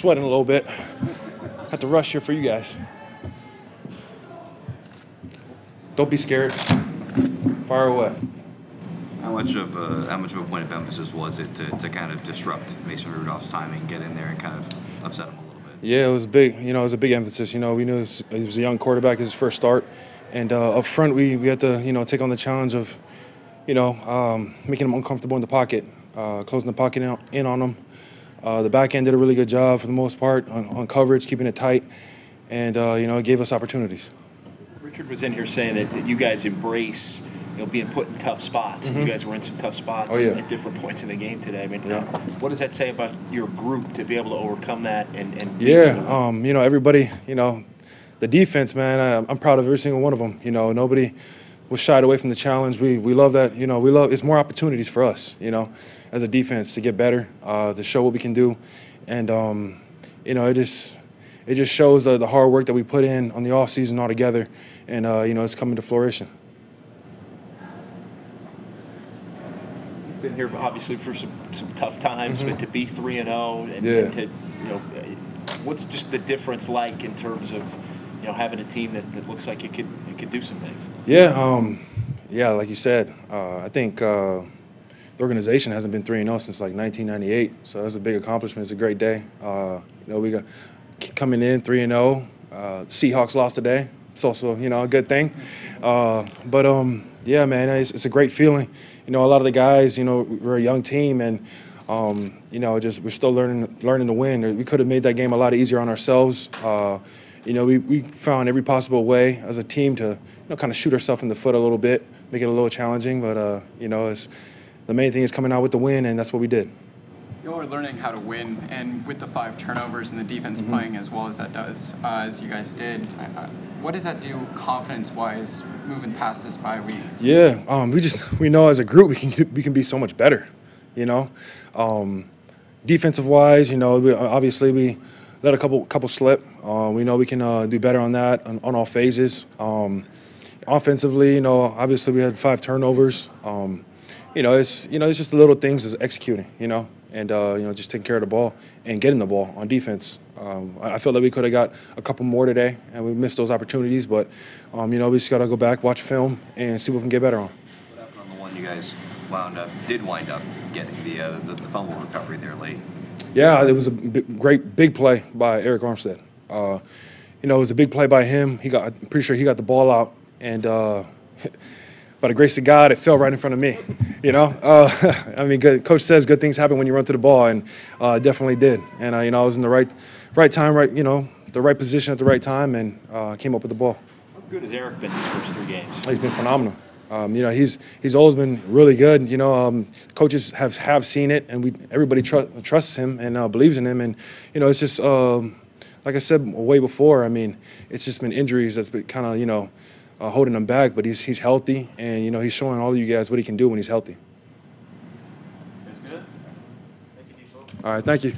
sweating a little bit. Had to rush here for you guys. Don't be scared. Fire away. How much of a, how much of a point of emphasis was it to, to kind of disrupt Mason Rudolph's timing, get in there and kind of upset him a little bit? Yeah, it was big. You know, it was a big emphasis. You know, we knew he was, he was a young quarterback, his first start, and uh, up front we, we had to you know take on the challenge of, you know, um, making him uncomfortable in the pocket, uh, closing the pocket in, in on him. Uh, the back end did a really good job for the most part on, on coverage, keeping it tight, and uh, you know it gave us opportunities. Richard was in here saying that, that you guys embrace you know, being put in tough spots. You guys were in some tough spots Mm-hmm. Oh, yeah. at different points in the game today. I mean, Yeah. what does that say about your group to be able to overcome that and, and Yeah, um, you know everybody. You know, the defense, man. I, I'm proud of every single one of them. You know, nobody was shied away from the challenge. We we love that. You know, we love. It's more opportunities for us. You know, as a defense to get better, uh, to show what we can do, and um, you know, it just it just shows the, the hard work that we put in on the off season all together, and uh, you know, it's coming to fruition. been here obviously for some, some tough times, but to be three and zero and Mm-hmm. Yeah. and to you know, what's just the difference like in terms of you know having a team that, that looks like it could it could do some things. Yeah, um, yeah, like you said, uh, I think uh, the organization hasn't been 3 and 0 since like 1998, so that's a big accomplishment. It's a great day. Uh, you know, we got coming in 3 and 0. Uh, Seahawks lost today. It's also, you know, a good thing. Uh, but um, yeah, man, it's, it's a great feeling. You know, a lot of the guys, you know, we're a young team and. Um, you know, just we're still learning learning to win. We could have made that game a lot easier on ourselves. Uh, you know, we, we found every possible way as a team to, you know, kind of shoot ourselves in the foot a little bit, make it a little challenging. But uh, you know, it's the main thing is coming out with the win, and that's what we did. You're learning how to win, and with the five turnovers and the defense Mm-hmm. playing as well as that does, uh, as you guys did, uh, what does that do confidence-wise moving past this bye week? Yeah, um, we just we know as a group we can we can be so much better, you know. Um, defensive wise, you know, we, obviously we let a couple couple slip. Uh, we know we can uh, do better on that on, on all phases. Um, offensively, you know, obviously we had five turnovers. Um, you know, it's you know it's just the little things is executing, you know, and uh, you know just taking care of the ball and getting the ball on defense. Um, I, I feel that we could have got a couple more today, and we missed those opportunities. But um, you know, we just got to go back, watch film, and see what we can get better on. What happened on the one you guys wound up, did wind up getting the, uh, the, the fumble recovery there late? Yeah, it was a big, great big play by Arik Armstead. Uh, you know, it was a big play by him. He got, I'm pretty sure he got the ball out, and uh, by the grace of God, it fell right in front of me. You know, uh, I mean, good, coach says good things happen when you run to the ball, and uh, it definitely did. And uh, you know, I was in the right, right time, right, you know, the right position at the right time, and uh, came up with the ball. How good has Arik been these first three games? He's been phenomenal. Um, you know, he's he's always been really good. You know, um, coaches have have seen it, and we everybody tr- trusts him and uh, believes in him. And you know, it's just um, like I said way before. I mean, it's just been injuries that's been kind of you know uh, holding him back. But he's he's healthy, and you know, he's showing all of you guys what he can do when he's healthy. That's good. All right, thank you.